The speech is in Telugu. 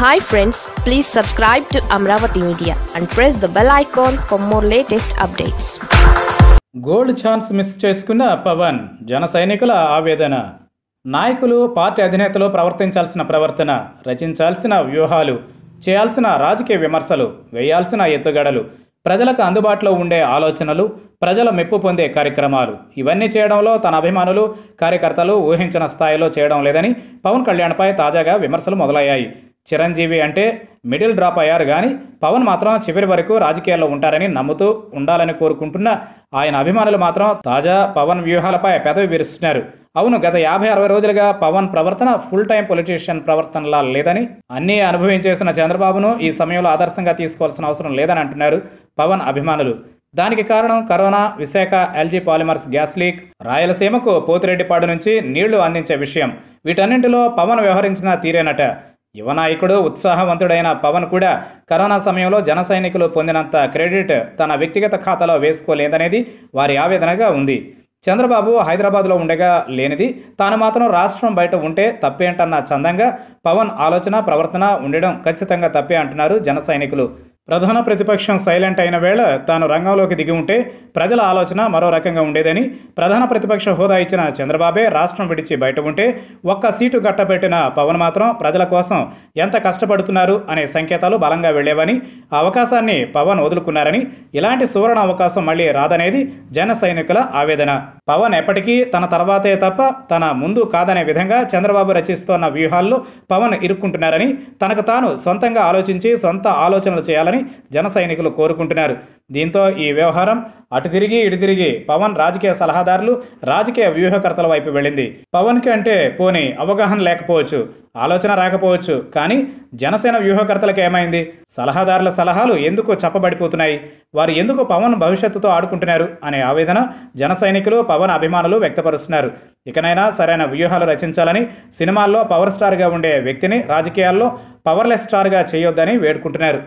Hi friends please subscribe to Amaravati media and press the bell icon for more latest updates gold chance miss చేసుకున్న పవన్ జన సైనికుల ఆవేదన. నాయకులు పార్టీ అధినేతలు ప్రవర్తించాల్సిన ప్రవర్తన రచించాల్సిన వ్యూహాలు చేయాల్సిన రాజకీయ విమర్శలు వేయాల్సిన ఎత్తుగడలు ప్రజలకు అందుబాటులో ఉండే ఆలోచనలు ప్రజల మెప్పు పొందే కార్యక్రమాలు. ఇవన్నీ చేయడంలో తన అభిమానులు కార్యకర్తలు ఊహించిన స్థాయిలో చేయడం లేదని పవన్ కళ్యాణ్పై తాజాగా విమర్శలు మొదలయ్యాయి. చిరంజీవి అంటే మిడిల్ డ్రాప్ అయ్యారు కానీ పవన్ మాత్రం చివరి వరకు రాజకీయాల్లో ఉంటారని నమ్ముతూ ఉండాలని కోరుకుంటున్న ఆయన అభిమానులు మాత్రం తాజా పవన్ వ్యూహాలపై పెదవి విరుస్తున్నారు. అవును గత యాభై అరవై రోజులుగా పవన్ ప్రవర్తన ఫుల్ టైం పొలిటీషియన్ ప్రవర్తనలా లేదని అన్నీ అనుభవించేసిన చంద్రబాబును ఈ సమయంలో ఆదర్శంగా తీసుకోవాల్సిన అవసరం లేదని అంటున్నారు పవన్ అభిమానులు. దానికి కారణం corona Visakha LG Polymers gas leak రాయలసీమకు పోతిరెడ్డిపాడు నుంచి నీళ్ళు అందించే విషయం. వీటన్నింటిలో పవన్ వ్యవహరించిన తీరేనట. యువ నాయకుడు ఉత్సాహవంతుడైన పవన్ కూడా కరోనా సమయంలో జన సైనికులు పొందినంత క్రెడిట్ తన వ్యక్తిగత ఖాతాలో వేసుకోలేదనేది వారి ఆవేదనగా ఉంది. చంద్రబాబు హైదరాబాద్లో ఉండగా లేనిది. తాను మాత్రం రాష్ట్రం బయట ఉంటే తప్పేంటన్న చందంగా పవన్ ఆలోచన ప్రవర్తన ఉండడం ఖచ్చితంగా తప్పే అంటున్నారు జన సైనికులు. ప్రధాన ప్రతిపక్షం సైలెంట్ అయిన వేళ తాను రంగంలోకి దిగి ఉంటే ప్రజల ఆలోచన మరో రకంగా ఉండేదని ప్రధాన ప్రతిపక్ష హోదా ఇచ్చిన చంద్రబాబే రాష్ట్రం విడిచి బయట ఉంటే ఒక్క సీటు గట్టబెట్టిన పవన్ మాత్రం ప్రజల కోసం ఎంత కష్టపడుతున్నారు అనే సంకేతాలు బలంగా వెళ్ళేవని ఆ అవకాశాన్ని పవన్ వదులుకున్నారని ఇలాంటి సువర్ణ అవకాశం మళ్ళీ రాదనేది జన సైనికుల ఆవేదన. పవన్ ఎప్పటికీ తన తర్వాతే తప్ప తన ముందు కాదనే విధంగా చంద్రబాబు రచిస్తోన్న వ్యూహాల్లో పవన్ ఇరుక్కుంటున్నారని తనకు తాను సొంతంగా ఆలోచించి సొంత ఆలోచనలు చేయాలని జన సైనికులు కోరుకుంటున్నారు. దీంతో ఈ వ్యవహారం అటు తిరిగి ఇటు తిరిగి పవన్ రాజకీయ సలహాదారులు రాజకీయ వ్యూహకర్తల వైపు వెళ్ళింది. పవన్కి అంటే పోనీ అవగాహన లేకపోవచ్చు ఆలోచన రాకపోవచ్చు కానీ జనసేన వ్యూహకర్తలకు ఏమైంది? సలహాదారుల సలహాలు ఎందుకు చెప్పబడిపోతున్నాయి? వారు ఎందుకు పవన్ భవిష్యత్తుతో ఆడుకుంటున్నారు అనే ఆవేదన జన సైనికులు పవన్ అభిమానులు వ్యక్తపరుస్తున్నారు. ఇకనైనా సరైన వ్యూహాలు రచించాలని సినిమాల్లో పవర్ స్టార్గా ఉండే వ్యక్తిని రాజకీయాల్లో పవర్లెస్ స్టార్గా చేయొద్దని వేడుకుంటున్నారు.